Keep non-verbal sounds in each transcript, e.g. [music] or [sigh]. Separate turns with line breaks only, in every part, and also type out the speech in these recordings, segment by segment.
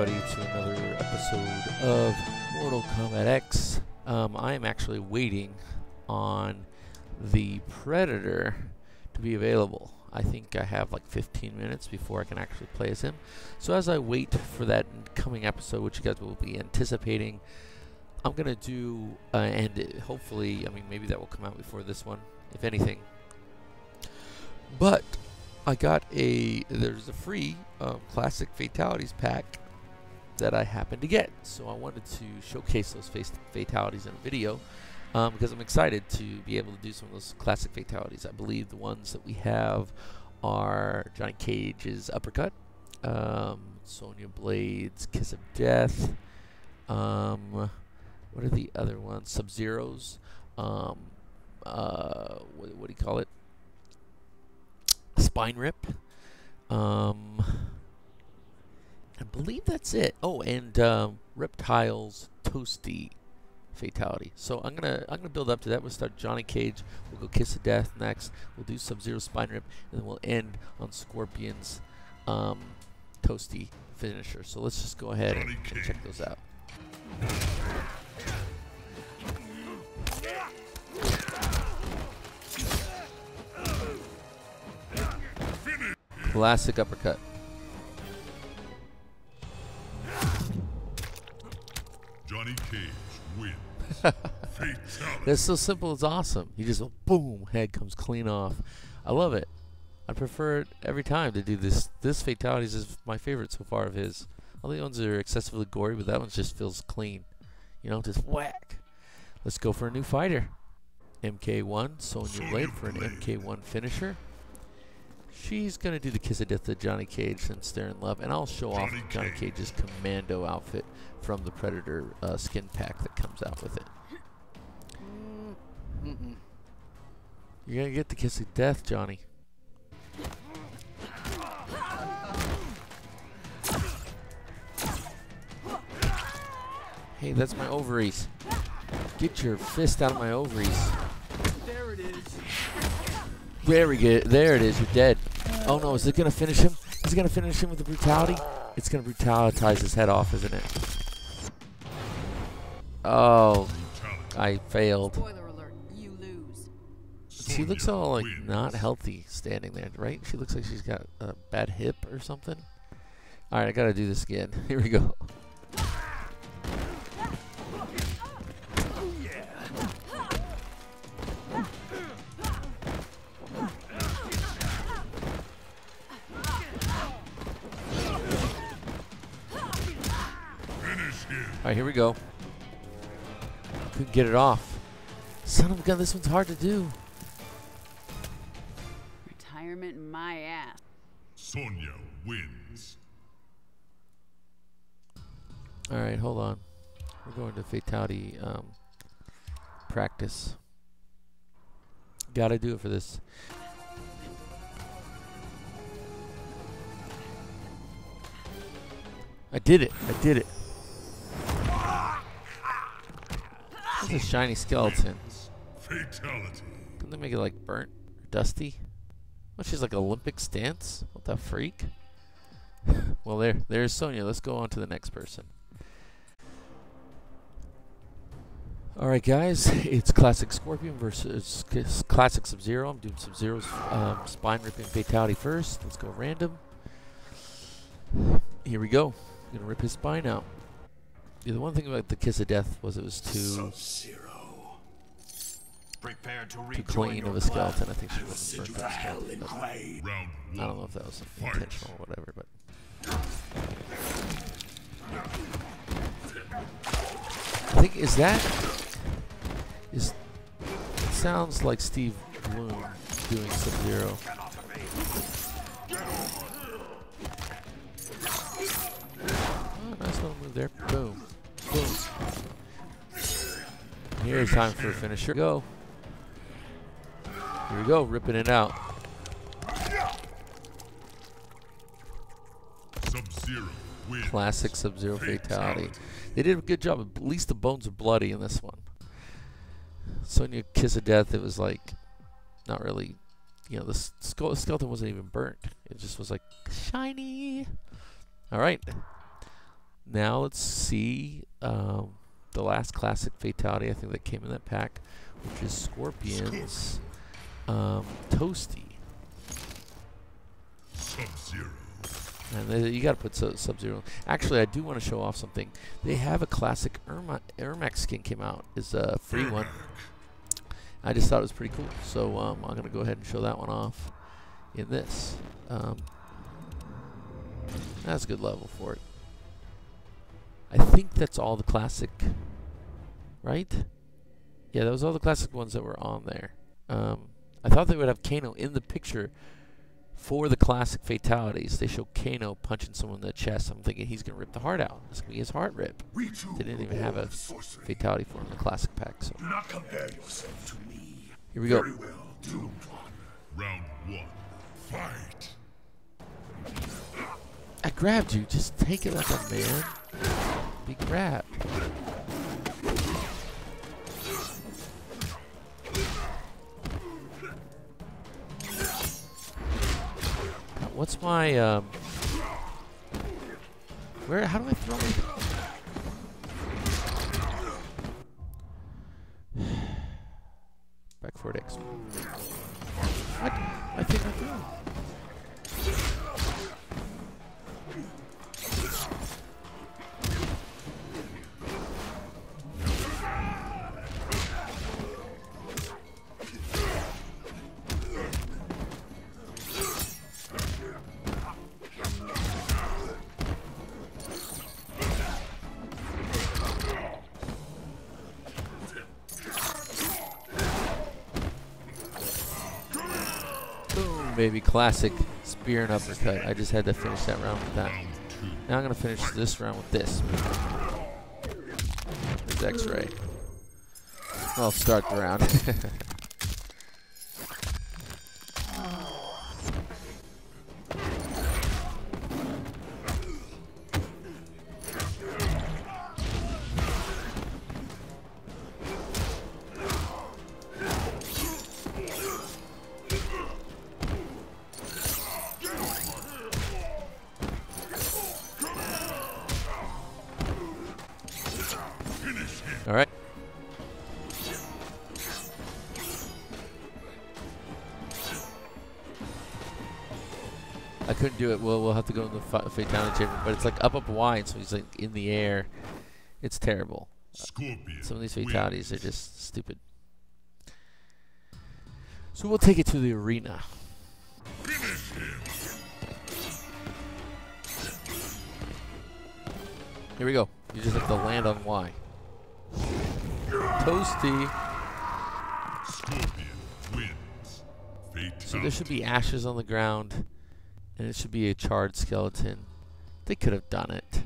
everybody, to another episode of Mortal Kombat X. Um, I am actually waiting on the Predator to be available. I think I have like 15 minutes before I can actually play as him. So as I wait for that coming episode, which you guys will be anticipating, I'm gonna do, uh, and hopefully, I mean, maybe that will come out before this one, if anything. But I got a there's a free um, classic fatalities pack that I happened to get, so I wanted to showcase those fatalities in a video um, because I'm excited to be able to do some of those classic fatalities. I believe the ones that we have are Johnny Cage's uppercut, um, Sonya Blade's kiss of death. Um, what are the other ones? Sub Zero's. Um, uh, what, what do you call it? Spine rip. Um, I believe that's it. Oh, and um, Reptile's toasty fatality. So I'm gonna I'm gonna build up to that. We'll start Johnny Cage. We'll go Kiss of Death next. We'll do Sub Zero Spine Rip, and then we'll end on Scorpion's um, toasty finisher. So let's just go ahead and, and check those out. Classic uppercut.
Johnny Cage wins. [laughs] Fatality.
That's so simple. It's awesome. He just boom, head comes clean off. I love it. I prefer it every time to do this. This fatalities is my favorite so far of his. All the ones are excessively gory, but that one just feels clean. You know, just whack. Let's go for a new fighter. MK1, Sonya Blade for an MK1 finisher. She's gonna do the kiss of death to Johnny Cage since they're in love, and I'll show off
Johnny
Johnny
Cage.
Cage's commando outfit from the Predator uh, skin pack that comes out with it. You're gonna get the kiss of death, Johnny. Hey, that's my ovaries. Get your fist out of my ovaries.
There it is.
Very good. There it is. You're dead. Oh no, is it gonna finish him? Is it gonna finish him with the brutality? It's gonna brutalize his head off, isn't it? Oh, I failed.
You lose.
She looks all like not healthy standing there, right? She looks like she's got a bad hip or something. All right, I gotta do this again. [laughs] Here we go. All right, here we go. Couldn't get it off. Son of a gun, this one's hard to do.
Retirement my ass.
Sonya wins.
All right, hold on. We're going to fatality um, practice. Gotta do it for this. I did it. I did it. A shiny skeleton.
Fatality.
Couldn't they make it like burnt or dusty? Oh, she's like Olympic stance. What the freak? [laughs] well, there, there's Sonya. Let's go on to the next person. All right, guys, [laughs] it's Classic Scorpion versus Classic Sub Zero. I'm doing Sub Zero's um, spine ripping fatality first. Let's go random. Here we go. gonna rip his spine out. Yeah, the one thing about the Kiss of Death was it was too
Zero. Prepare to
too clean of a skeleton. I think she
I will
wouldn't
send
burn
you
that skeleton. but- I don't know if that was
Fight.
intentional or whatever, but I think is that is it sounds like Steve Blum doing Sub Zero. Oh, nice little move there. Boom. Boom. Here's time for a finisher. Go. Here we go, ripping it out. Classic Sub-Zero fatality. They did a good job. At least the bones are bloody in this one. So in Sonya Kiss of Death, it was like not really, you know, the skull, skeleton wasn't even burnt. It just was like shiny. All right, now let's see um, the last classic fatality I think that came in that pack, which is Scorpions um, Toasty.
Sub-Zero.
And they, you got to put Sub- Sub-Zero. Actually, I do want to show off something. They have a classic Irma Ermac skin came out. It's a free one. I just thought it was pretty cool. So um, I'm going to go ahead and show that one off in this. Um, that's a good level for it. I think that's all the classic, right? Yeah, that was all the classic ones that were on there. Um, I thought they would have Kano in the picture for the classic fatalities. They show Kano punching someone in the chest. I'm thinking he's going to rip the heart out. It's going to be his heart rip. They didn't even have a fatality for him in the classic pack. So
Do not compare yourself to me.
here we go.
Very well, doomed one.
Round one. Fight.
I grabbed you. Just take it like a man. Grabbed. Uh, What's my um? Where? How do I throw my? [sighs] Back forward X. What? I think I threw. Boom, baby, classic spear and uppercut. I just had to finish that round with that. Now I'm gonna finish this round with this. There's X-ray. I'll start the round. [laughs] I couldn't do it. We'll we'll have to go in the fa- fatality chamber, but it's like up up wide, so he's like in the air. It's terrible.
Scorpion.
Some of these
wins.
fatalities are just stupid. So we'll take it to the arena.
Finish him.
Here we go. You just have to land on Y. Toasty.
Wins.
So there should be ashes on the ground, and it should be a charred skeleton. They could have done it.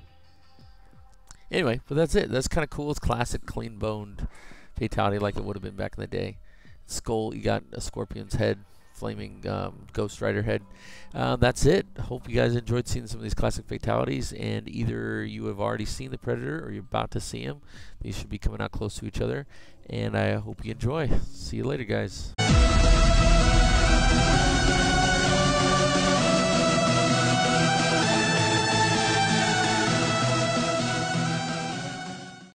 Anyway, but that's it. That's kind of cool. It's classic, clean-boned fatality like it would have been back in the day. Skull, you got a scorpion's head, flaming um, Ghost Rider head. Uh, that's it. Hope you guys enjoyed seeing some of these classic fatalities, and either you have already seen the Predator or you're about to see him. These should be coming out close to each other, and I hope you enjoy. See you later, guys.